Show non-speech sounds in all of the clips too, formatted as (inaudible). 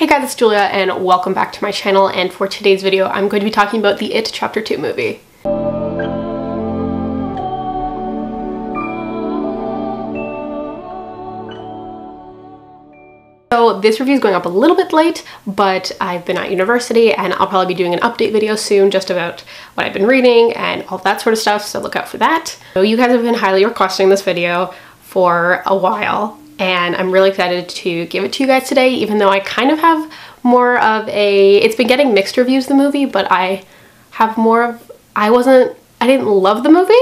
Hey guys, it's Julia and welcome back to my channel and for today's video I'm going to be talking about the It Chapter 2 movie. So this review is going up a little bit late, but I've been at university and I'll probably be doing an update video soon just about what I've been reading and all that sort of stuff, so look out for that. So you guys have been highly requesting this video for a while and I'm really excited to give it to you guys today even though I kind of have more of a it's been getting mixed reviews the movie but I have more of I wasn't I didn't love the movie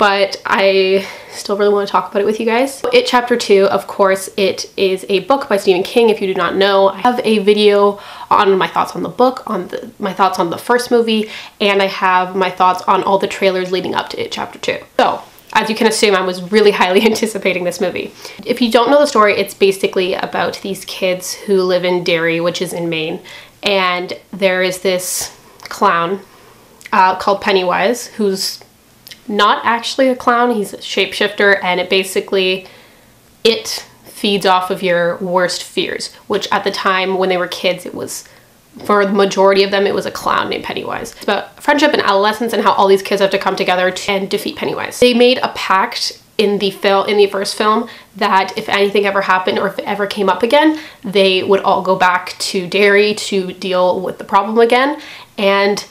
but I still really want to talk about it with you guys. It Chapter 2, of course, it is a book by Stephen King, if you do not know. I have a video on my thoughts on the book, on the, my thoughts on the first movie, and I have my thoughts on all the trailers leading up to It Chapter 2. So, as you can assume, I was really highly (laughs) anticipating this movie. If you don't know the story, it's basically about these kids who live in Derry, which is in Maine, and there is this clown uh, called Pennywise, who's not actually a clown, he's a shapeshifter, and it basically, it feeds off of your worst fears, which at the time when they were kids, it was for the majority of them, it was a clown named Pennywise. It's about friendship and adolescence and how all these kids have to come together to, and defeat Pennywise. They made a pact in the film in the first film that if anything ever happened or if it ever came up again, they would all go back to Derry to deal with the problem again. And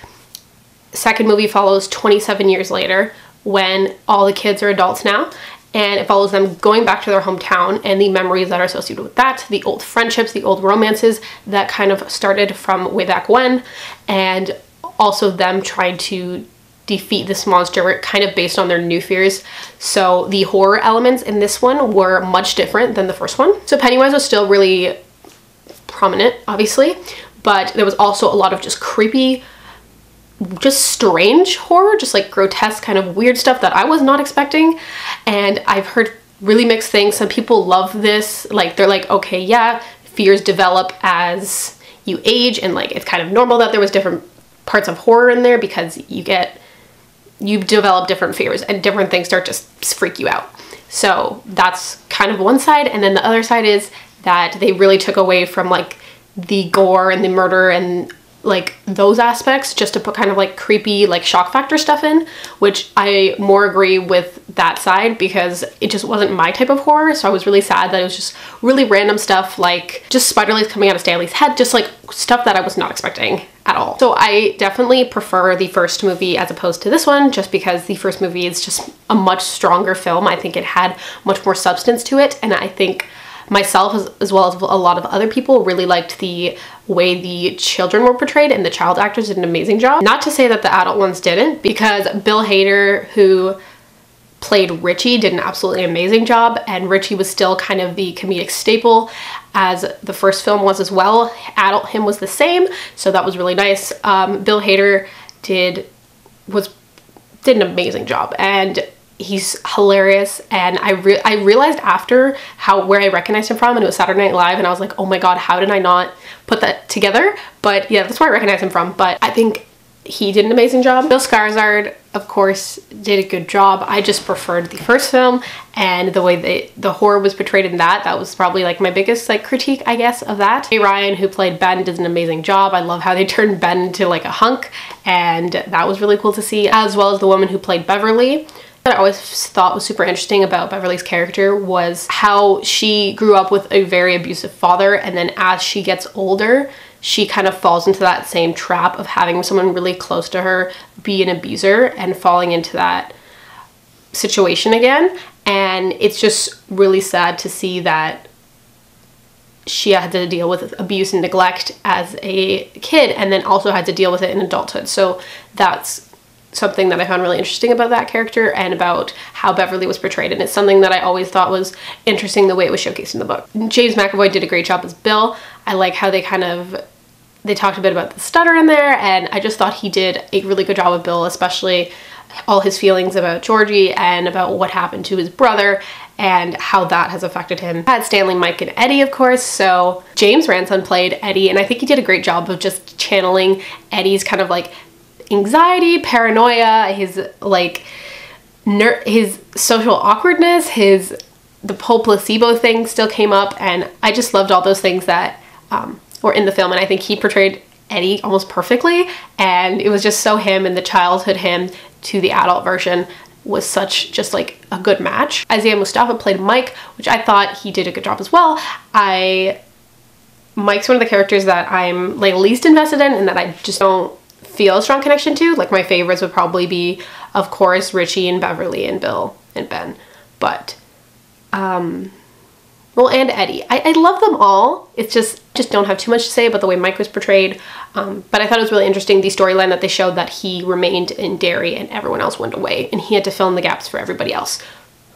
second movie follows 27 years later when all the kids are adults now and it follows them going back to their hometown and the memories that are associated with that, the old friendships, the old romances that kind of started from way back when, and also them trying to defeat this monster kind of based on their new fears. So the horror elements in this one were much different than the first one. So Pennywise was still really prominent, obviously, but there was also a lot of just creepy just strange horror, just like grotesque kind of weird stuff that I was not expecting. And I've heard really mixed things. Some people love this. Like they're like, okay, yeah, fears develop as you age and like it's kind of normal that there was different parts of horror in there because you get you develop different fears and different things start to freak you out. So that's kind of one side and then the other side is that they really took away from like the gore and the murder and like those aspects just to put kind of like creepy like shock factor stuff in which I more agree with that side because it just wasn't my type of horror so I was really sad that it was just really random stuff like just spider legs coming out of Stanley's head just like stuff that I was not expecting at all. So I definitely prefer the first movie as opposed to this one just because the first movie is just a much stronger film. I think it had much more substance to it and I think myself as, as, well as a lot of other people really liked the way the children were portrayed and the child actors did an amazing job. Not to say that the adult ones didn't because Bill Hader who played Richie did an absolutely amazing job and Richie was still kind of the comedic staple as the first film was as well. Adult him was the same so that was really nice. Um, Bill Hader did was did an amazing job and he's hilarious and I re I realized after how where I recognized him from and it was Saturday Night Live and I was like oh my god how did I not put that together but yeah that's where I recognize him from but I think he did an amazing job. Bill Skarsgård of course did a good job. I just preferred the first film and the way that the horror was portrayed in that that was probably like my biggest like critique I guess of that. Jay Ryan who played Ben did an amazing job. I love how they (laughs) turned Ben into like a hunk and that was really cool to see as well as the woman who played Beverly that I always thought was super interesting about Beverly's character was how she grew up with a very abusive father and then as she gets older she kind of falls into that same trap of having someone really close to her be an abuser and falling into that situation again. And it's just really sad to see that she had to deal with abuse and neglect as a kid and then also had to deal with it in adulthood. So that's something that I found really interesting about that character and about how Beverly was portrayed. And it's something that I always thought was interesting the way it was showcased in the book. James McAvoy did a great job as Bill. I like how they kind of they talked a bit about the stutter in there and I just thought he did a really good job with Bill, especially all his feelings about Georgie and about what happened to his brother and how that has affected him. I had Stanley, Mike, and Eddie, of course, so James Ransone played Eddie, and I think he did a great job of just channeling Eddie's kind of like anxiety, paranoia, his like ner- his social awkwardness, his the whole placebo thing still came up and I just loved all those things that um, or in the film, and I think he portrayed Eddie almost perfectly, and it was just so him and the childhood him to the adult version was such just like a good match. Isaiah Mustafa played Mike, which I thought he did a good job as well. I Mike's one of the characters that I'm like least invested in and that I just don't feel a strong connection to. Like my favorites would probably be, of course, Richie and Beverly and Bill and Ben. But um well, and Eddie. I, I love them all. It's just just don't have too much to say about the way Mike was portrayed. Um, but I thought it was really interesting the storyline that they showed that he remained in Derry and everyone else went away, and he had to fill in the gaps for everybody else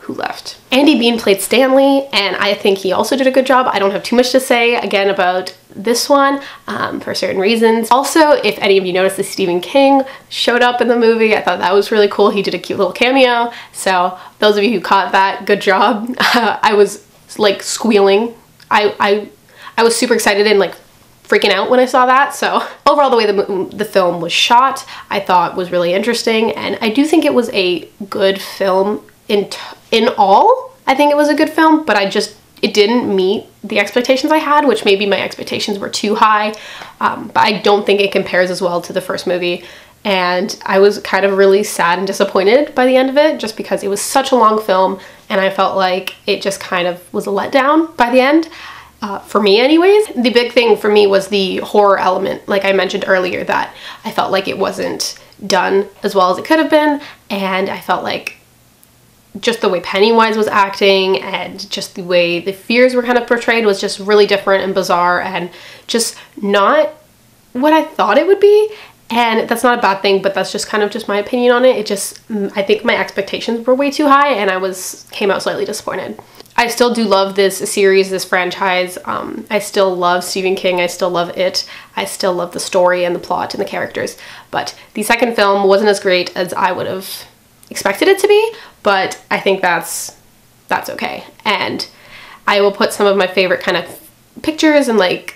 who left. Andy Bean played Stanley, and I think he also did a good job. I don't have too much to say again about this one um, for certain reasons. Also, if any of you noticed that Stephen King showed up in the movie, I thought that was really cool. He did a cute little cameo. So those of you who caught that, good job. (laughs) I was like squealing. I, I, I was super excited and like freaking out when I saw that. So (laughs) overall, the way the, the film was shot, I thought was really interesting. And I do think it was a good film in, in all. I think it was a good film, but I just, it didn't meet the expectations I had, which maybe my expectations were too high. Um, but I don't think it compares as well to the first movie and I was kind of really sad and disappointed by the end of it just because it was such a long film and I felt like it just kind of was a letdown by the end. Uh, for me anyways. The big thing for me was the horror element, like I mentioned earlier, that I felt like it wasn't done as well as it could have been, and I felt like just the way Pennywise was acting and just the way the fears were kind of portrayed was just really different and bizarre and just not what I thought it would be. And that's not a bad thing but that's just kind of just my opinion on it. It just mm, i think my expectations were way too high and i was came out slightly disappointed. I still do love this series this franchise. Um, i still love stephen king. I still love it. I still love the story and the plot and the characters. But the second film wasn't as great as i would have expected it to be but i think that's that's okay and i will put some of my favorite kind of pictures and like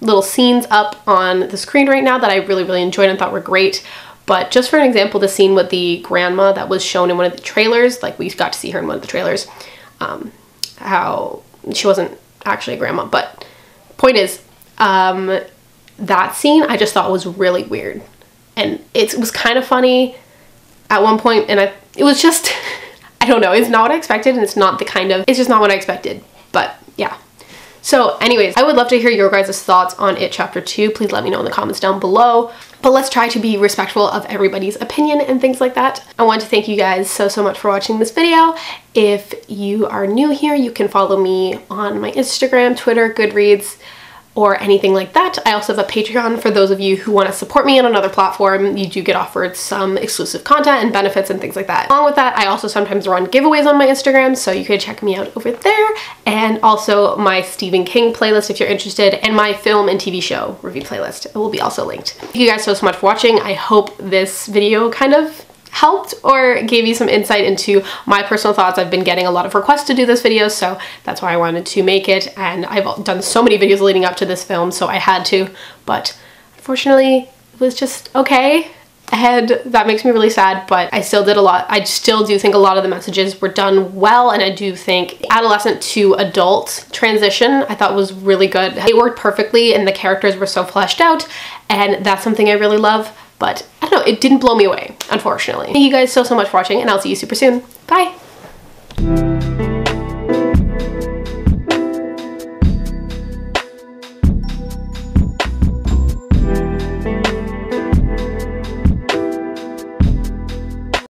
little scenes up on the screen right now that I really, really enjoyed and thought were great. But just for an example, the scene with the grandma that was shown in one of the trailers, like we got to see her in one of the trailers, um, how she wasn't actually a grandma. But point is, um, that scene I just thought was really weird. And it was kind of funny at one point, and I it was just, (laughs) I don't know, it's not what I expected, and it's not the kind of, it's just not what I expected. But yeah, so anyways, I would love to hear your guys' thoughts on it chapter 2. Please let me know in the comments down below. But let's try to be respectful of everybody's opinion and things like that. I want to thank you guys so, so much for watching this video. If you are new here, you can follow me on my Instagram, Twitter, Goodreads, or anything like that. I also have a Patreon for those of you who want to support me on another platform. You do get offered some exclusive content and benefits and things like that. Along with that, I also sometimes run giveaways on my Instagram, so you could check me out over there. And also my Stephen King playlist if you're interested, and my film and TV show review playlist. It will be also linked. Thank you guys so, so much for watching. I hope this video kind of helped or gave you some insight into my personal thoughts. I've been getting a lot of requests to do this video, so that's why I wanted to make it. And I've done so many videos leading up to this film, so I had to. But unfortunately, it was just okay. And that makes me really sad, but I still did a lot. I still do think a lot of the messages were done well, and I do think adolescent to adult transition I thought was really good. It worked perfectly, and the characters were so fleshed out, and that's something I really love. But I don't know, it didn't blow me away, unfortunately. Thank you guys so, so much for watching, and I'll see you super soon. Bye!